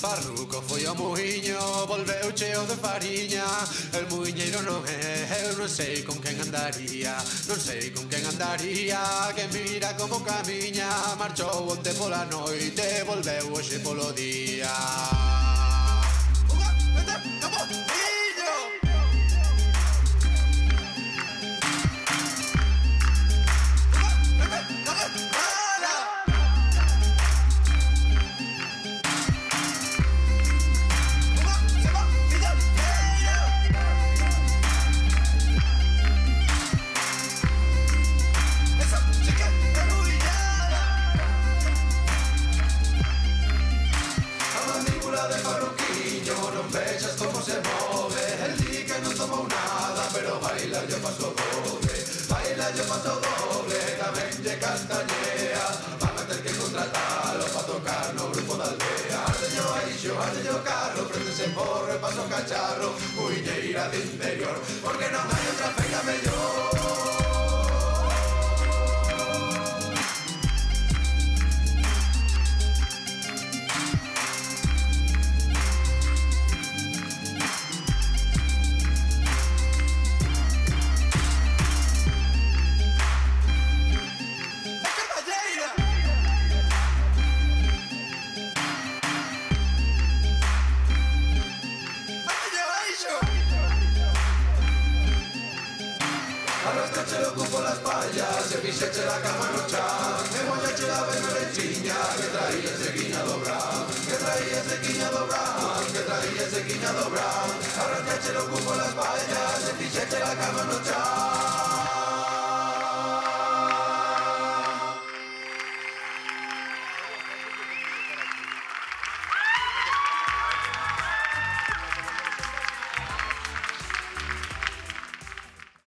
Farruco foi ao muiño, volveu cheo de fariña El muiñeiro non é, eu non sei con quen andaría Non sei con quen andaría, que mira como camiña Marchou onte pola noite, volveu hoxe polo día yo paso doble, baila yo paso doble, también de Castañea, van a tener que contratarlo para tocarlo, grupo de aldea. Arde yo, yo carro, ese porro, paso cacharro, huye ir al interior, porque no el lo con las spalla se piseche la cama no me e la la venerecina que traía ese guiña dobra, que traía ese guiña que traía ese guiña dobrá el con la espalda.